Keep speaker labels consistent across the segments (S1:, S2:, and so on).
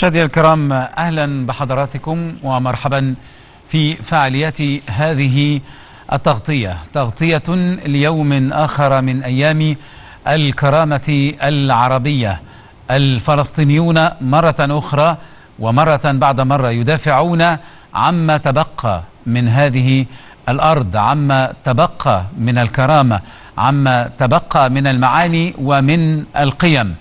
S1: مشاهدينا الكرام أهلا بحضراتكم ومرحبا في فعاليات هذه التغطية، تغطية ليوم آخر من أيام الكرامة العربية. الفلسطينيون مرة أخرى ومرة بعد مرة يدافعون عما تبقى من هذه الأرض، عما تبقى من الكرامة، عما تبقى من المعاني ومن القيم.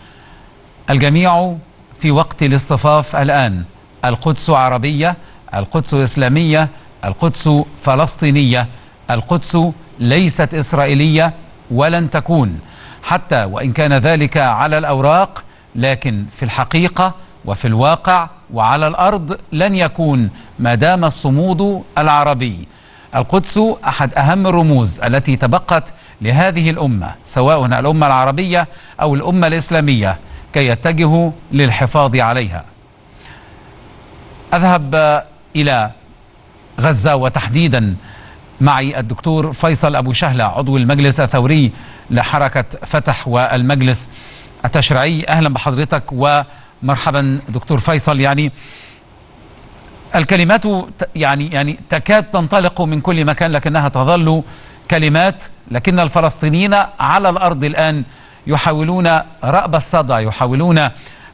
S1: الجميع في وقت الاصطفاف الآن. القدس عربية القدس إسلامية القدس فلسطينية القدس ليست إسرائيلية ولن تكون. حتى وإن كان ذلك على الأوراق لكن في الحقيقة وفي الواقع وعلى الأرض لن يكون ما دام الصمود العربي. القدس أحد أهم الرموز التي تبقت لهذه الأمة سواء الأمة العربية أو الأمة الإسلامية. كي يتجهوا للحفاظ عليها. أذهب إلى غزة وتحديدا. معي الدكتور فيصل أبو شهلة عضو المجلس الثوري لحركة فتح والمجلس التشريعي. أهلا بحضرتك ومرحبا دكتور فيصل. يعني الكلمات يعني يعني تكاد تنطلق من كل مكان لكنها تظل كلمات لكن الفلسطينيين على الأرض الآن يحاولون رأب الصدى يحاولون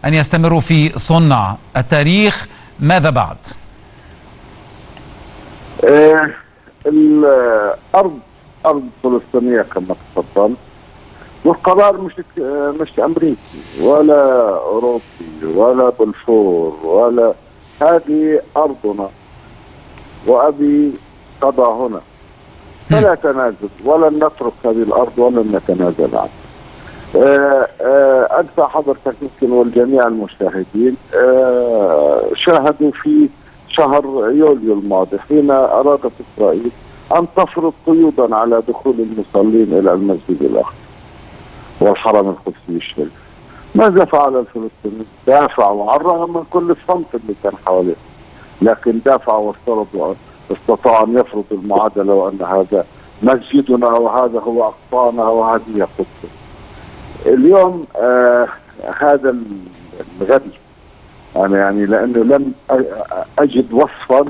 S1: أن يستمروا في صنع التاريخ. ماذا بعد؟
S2: آه الأرض أرض فلسطينية كما تفضل. والقرار مش مش أمريكي ولا أوروبي ولا بلفور ولا هذه أرضنا. وأبي قضى هنا. فلا تنازل ولن نترك هذه الأرض ولن نتنازل عنها. أنت حضرتك يمكن والجميع المشاهدين شاهدوا في شهر يوليو الماضي حين أرادت إسرائيل أن تفرض قيودا على دخول المصلين إلى المسجد الأقصى والحرم القدسي الشريف. ماذا فعل الفلسطينيين؟ دافعوا على الرغم من كل الصمت اللي كان حواليه لكن دافعوا وافترضوا استطاعوا أن يفرضوا المعادلة وأن هذا مسجدنا وهذا هو أقصانا وهذه قدسنا. اليوم آه هذا الغبي أنا يعني لأنه لم أجد وصفا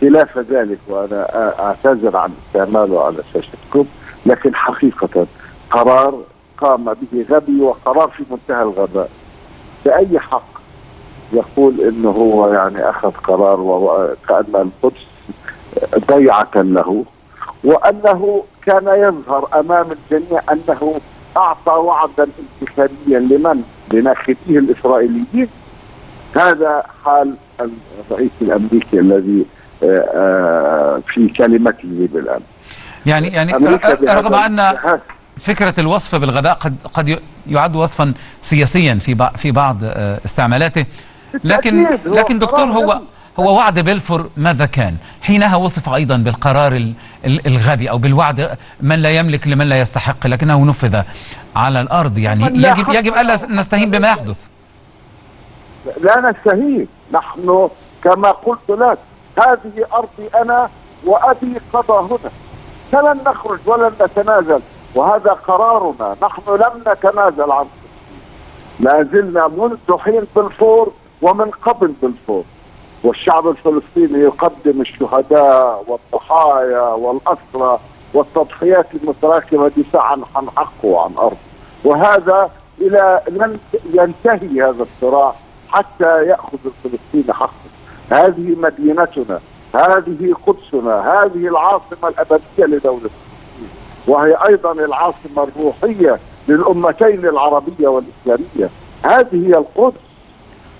S2: خلاف ذلك وأنا أعتذر عن استعماله على شاشتكم لكن حقيقة قرار قام به غبي وقرار في منتهى الغباء. بأي حق يقول إنه هو يعني أخذ قرار وكان القدس ضيعة له وأنه كان يظهر أمام الجميع أنه أعطى وعدا انتخابيا لمن؟ لناخبيه الإسرائيليين. هذا حال الرئيس الأمريكي الذي في كلمته بالامس
S1: يعني يعني رغم أن فكرة الوصف بالغباء قد قد يعد وصفا سياسيا في في بعض استعمالاته لكن لكن دكتور هو هو وعد بلفور ماذا كان؟ حينها وصف أيضا بالقرار الغبي أو بالوعد من لا يملك لمن لا يستحق لكنه نفذ على الأرض. يعني يجب يجب ألا نستهين بما يحدث.
S2: لا نستهين. نحن كما قلت لك هذه أرضي أنا وأبي قضى هنا. فلن نخرج ولن نتنازل وهذا قرارنا. نحن لم نتنازل عن لا زلنا منذ حين بلفور ومن قبل بلفور. والشعب الفلسطيني يقدم الشهداء والضحايا والأسرى والتضحيات المتراكمة دفاعا عن حقه وعن أرضه. وهذا إلى لن ينتهي هذا الصراع حتى يأخذ الفلسطيني حقه. هذه مدينتنا هذه قدسنا هذه العاصمة الأبدية لدولة فلسطين. وهي أيضا العاصمة الروحية للأمتين العربية والإسلامية. هذه هي القدس.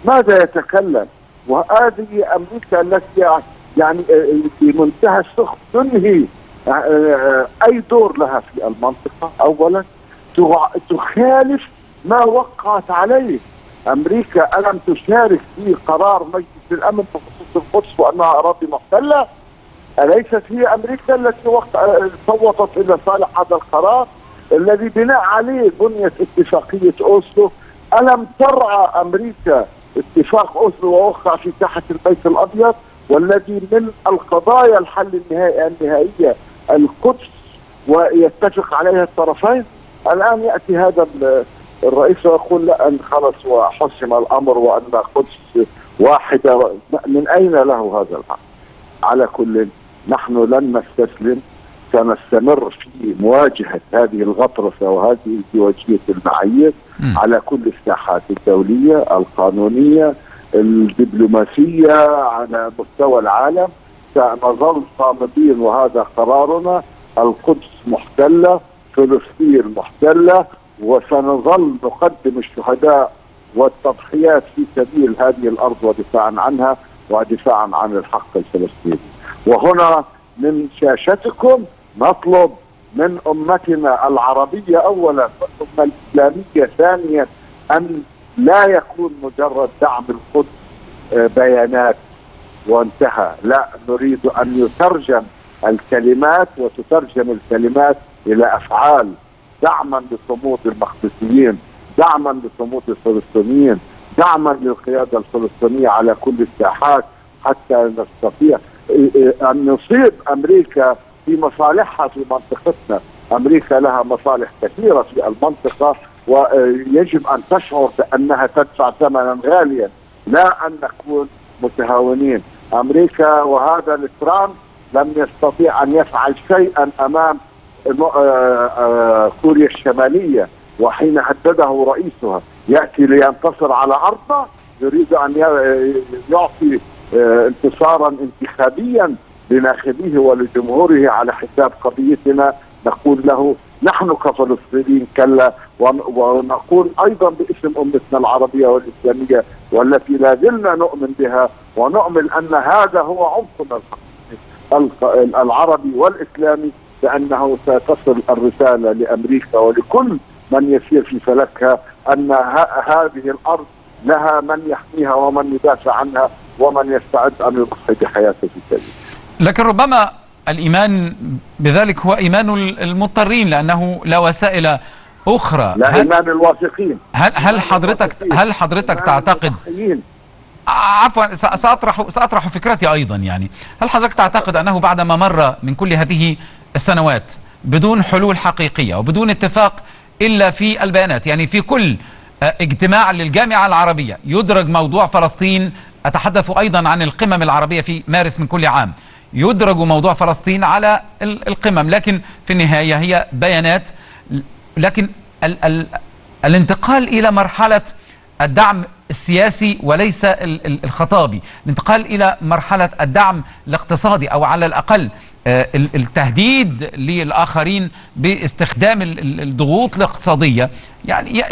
S2: ماذا يتكلم؟ وهذه أمريكا التي يعني في منتهى السخط تنهي أي دور لها في المنطقة. اولا تخالف ما وقعت عليه. أمريكا ألم تشارك في قرار مجلس الأمن بخصوص القدس وأنها أراضي محتله اليست هي أمريكا التي وقع صوتت إلى صالح هذا القرار؟ الذي بناء عليه بنيت اتفاقية أوسلو. ألم ترعى أمريكا اتفاق أوسلو ووقع في ساحه البيت الأبيض والذي من القضايا الحل النهائي النهائية القدس ويتفق عليها الطرفين. الآن يأتي هذا الرئيس يقول لا أن خلص وحسم الأمر وأن قدس واحدة. من أين له هذا الحق؟ على كل نحن لن نستسلم. سنستمر في مواجهة هذه الغطرسة وهذه ازدواجيه المعايير على كل الساحات الدولية القانونية الدبلوماسية على مستوى العالم. سنظل صامدين وهذا قرارنا. القدس محتلة فلسطين محتلة وسنظل نقدم الشهداء والتضحيات في سبيل هذه الأرض ودفاعا عنها ودفاعا عن الحق الفلسطيني. وهنا من شاشتكم نطلب من أمتنا العربية اولا والامه الإسلامية ثانيا أن لا يكون مجرد دعم القدس آه، بيانات وانتهى. لا نريد أن يترجم الكلمات وتترجم الكلمات إلى أفعال دعما لصمود المقدسيين دعما لصمود الفلسطينيين دعما للقيادة الفلسطينية على كل الساحات حتى نستطيع أن نصيب أمريكا في مصالحها في منطقتنا. أمريكا لها مصالح كثيرة في المنطقة ويجب أن تشعر بأنها تدفع ثمنا غاليا لا أن نكون متهاونين. أمريكا وهذا الترامب لم يستطيع أن يفعل شيئا أمام آه، آه، كوريا الشمالية وحين هدده رئيسها. يأتي لينتصر على أرضه يريد أن يعطي آه، انتصارا انتخابيا. لناخبيه ولجمهوره على حساب قضيتنا نقول له نحن كفلسطينيين كلا ونقول أيضا باسم أمتنا العربية والإسلامية والتي لا زلنا نؤمن بها ونؤمن أن هذا هو عمقنا العربي والإسلامي بأنه ستصل الرسالة لأمريكا ولكل من يسير في فلكها أن هذه الأرض لها من يحميها ومن يدافع عنها ومن يستعد أن يضحي بحياته سبيل.
S1: لكن ربما الإيمان بذلك هو إيمان المضطرين لأنه لا وسائل أخرى.
S2: لا هل إيمان الواثقين.
S1: هل هل حضرتك هل حضرتك تعتقد عفوا ساطرح سأطرح فكرتي أيضا يعني. هل حضرتك تعتقد أنه بعدما مر من كل هذه السنوات بدون حلول حقيقية وبدون اتفاق إلا في البيانات يعني في كل آه، اجتماع للجامعة العربية يدرج موضوع فلسطين؟ أتحدث أيضا عن القمم العربية في مارس من كل عام. يدرج موضوع فلسطين على القمم. لكن في النهاية هي بيانات. لكن ال ال الانتقال إلى مرحلة الدعم السياسي وليس الخطابي. الانتقال إلى مرحلة الدعم الاقتصادي أو على الأقل آه، التهديد للآخرين باستخدام الضغوط الاقتصادية. يعني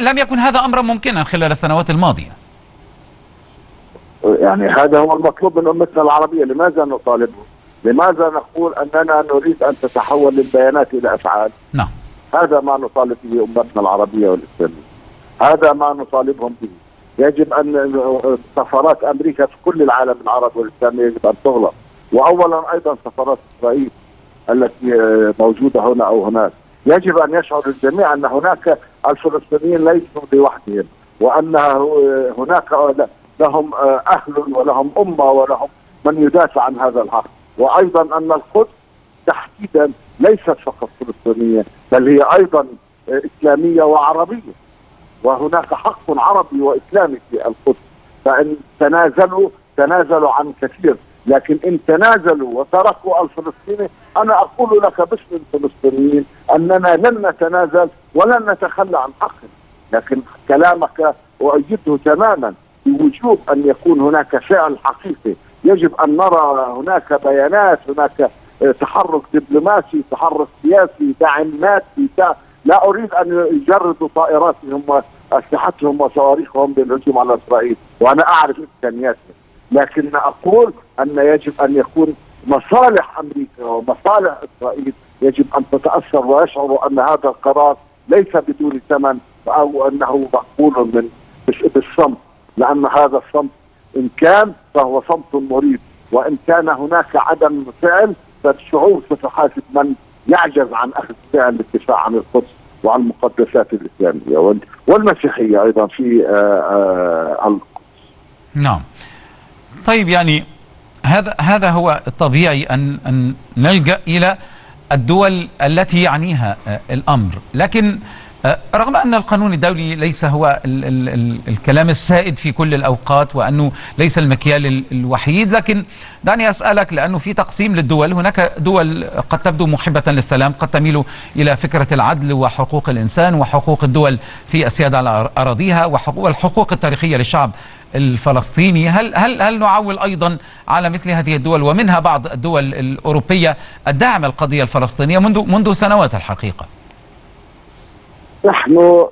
S1: لم يكن هذا أمرا ممكنا خلال السنوات الماضية.
S2: يعني هذا هو المطلوب من أمتنا العربية. لماذا نطالبه؟ لماذا نقول أننا نريد أن تتحول البيانات إلى أفعال؟
S1: نعم.
S2: هذا ما نطالب به أمتنا العربية والإسلامية. هذا ما نطالبهم به. يجب أن سفارات أمريكا في كل العالم العربي والاسلامي يجب أن تغلق. واولا أيضا سفارات إسرائيل التي موجودة هنا أو هناك. يجب أن يشعر الجميع أن هناك الفلسطينيين ليسوا لوحدهم وأن هناك لهم أهل ولهم أمة ولهم من يدافع عن هذا الحق وأيضا أن القدس تحديدا ليست فقط فلسطينية بل هي أيضا إسلامية وعربية. وهناك حق عربي وإسلامي في القدس. فإن تنازلوا تنازلوا عن كثير. لكن إن تنازلوا وتركوا الفلسطيني أنا أقول لك باسم الفلسطينيين أننا لن نتنازل ولن نتخلى عن حقنا. لكن كلامك أؤيده تماما. بوجوب أن يكون هناك فعل حقيقي. يجب أن نرى هناك بيانات هناك تحرك دبلوماسي تحرك سياسي دعم مادي لا أريد أن يجردوا طائراتهم وأسلحتهم وصواريخهم للهجوم على إسرائيل وأنا أعرف إمكانياتهم. لكن أقول أن يجب أن يكون مصالح أمريكا ومصالح إسرائيل يجب أن تتأثر ويشعروا أن هذا القرار ليس بدون ثمن أو أنه مقبول من بالصمت. لأن هذا الصمت إن كان فهو صمت مريب وإن كان هناك عدم فعل فالشعوب ستحاسب من يعجز عن أخذ فعل الدفاع عن القدس وعن المقدسات الإسلامية والمسيحية أيضا في آه، آه، القدس.
S1: نعم. طيب يعني هذا هذا هو الطبيعي أن أن نلجأ إلى الدول التي يعنيها آه، الأمر، لكن رغم أن القانون الدولي ليس هو ال ال ال الكلام السائد في كل الأوقات وأنه ليس المكيال الوحيد لكن دعني أسألك لأنه في تقسيم للدول هناك دول قد تبدو محبة للسلام قد تميل إلى فكرة العدل وحقوق الإنسان وحقوق الدول في السيادة على أراضيها والحقوق التاريخية للشعب الفلسطيني. هل هل هل نعول أيضا على مثل هذه الدول ومنها بعض الدول الأوروبية الداعمه القضية الفلسطينية منذ منذ سنوات الحقيقة؟
S2: نحن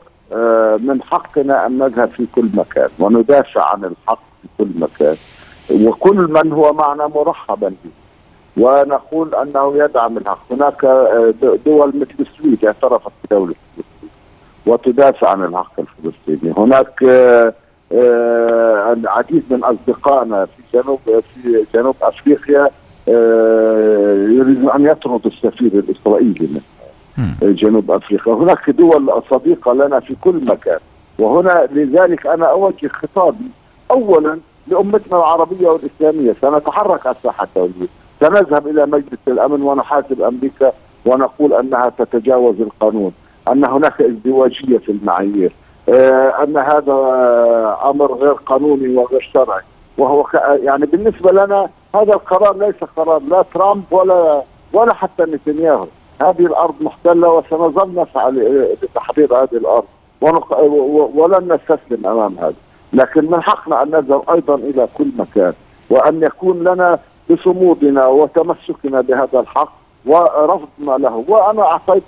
S2: من حقنا أن نذهب في كل مكان وندافع عن الحق في كل مكان. وكل من هو معنا مرحبا به. ونقول أنه يدعم الحق. هناك دول مثل السويد اعترفت بدولة فلسطين وتدافع عن الحق الفلسطيني. هناك العديد من أصدقائنا في جنوب في جنوب أفريقيا يريدون أن يطردوا السفير الإسرائيلي. من جنوب أفريقيا، هناك دول صديقة لنا في كل مكان، وهنا لذلك أنا أوجه خطابي. اولا لأمتنا العربية والإسلامية، سنتحرك على الساحه الدوليه، سنذهب إلى مجلس الأمن ونحاسب أمريكا ونقول أنها تتجاوز القانون، أن هناك ازدواجية في المعايير، أن هذا أمر غير قانوني وغير شرعي. وهو يعني بالنسبة لنا هذا القرار ليس قرار لا ترامب ولا ولا حتى نتنياهو. هذه الأرض محتلة وسنظل نسعى لتحرير هذه الأرض ولن نستسلم أمام هذا. لكن من حقنا أن نذهب أيضا إلى كل مكان وأن يكون لنا بصمودنا وتمسكنا بهذا الحق ورفضنا له. وأنا أعطيت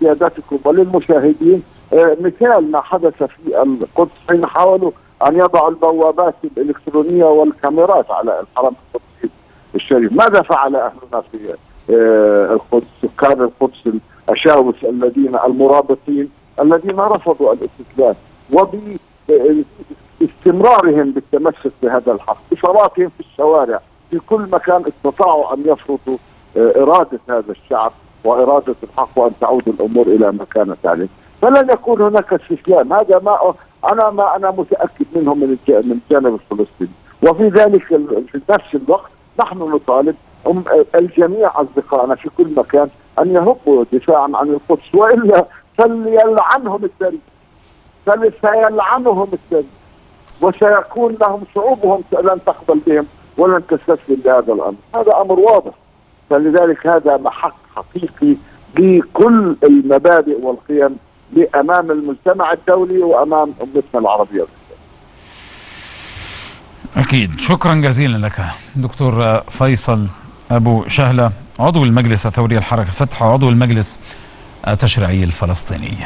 S2: سيادتكم وللمشاهدين مثال ما حدث في القدس حين حاولوا أن يضعوا البوابات الإلكترونية والكاميرات على الحرم القدسي الشريف، ماذا فعل اهلنا في القدس؟ سكان القدس الأشاوس الذين المرابطين الذين رفضوا الاستسلام وباستمرارهم بالتمسك بهذا الحق، اشاراتهم في الشوارع في كل مكان استطاعوا أن يفرضوا إرادة هذا الشعب وإرادة الحق وأن تعود الأمور إلى ما كانت عليه. فلن يكون هناك استسلام هذا ما أنا ما أنا متأكد منه من من الجانب الفلسطيني وفي ذلك في نفس الوقت نحن نطالب الجميع أصدقائنا في كل مكان أن يهبوا دفاعا عن القدس وإلا فليلعنهم التاريخ سيلعنهم التاريخ وسيكون لهم شعوبهم لن تقبل بهم ولن تستسلم لهذا الأمر. هذا أمر واضح. فلذلك هذا حق حقيقي بكل المبادئ والقيم امام المجتمع الدولي وأمام أمتنا العربية.
S1: أكيد. شكرا جزيلا لك دكتور فيصل. أبو شهلة عضو المجلس الثوري الحركة الفتح وعضو المجلس التشريعي الفلسطيني.